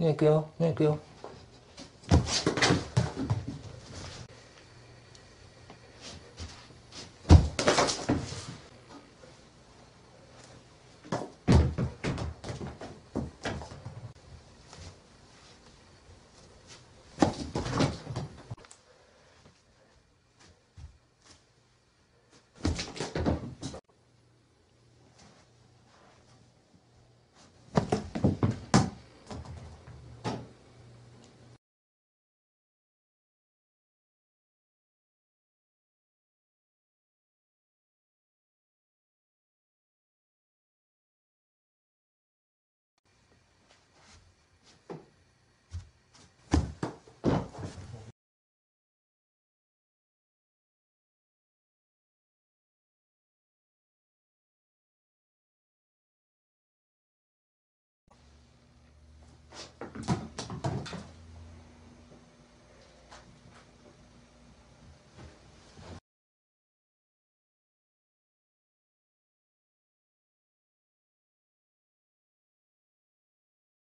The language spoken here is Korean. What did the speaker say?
안녕히 갈게요. 안녕히 갈게요.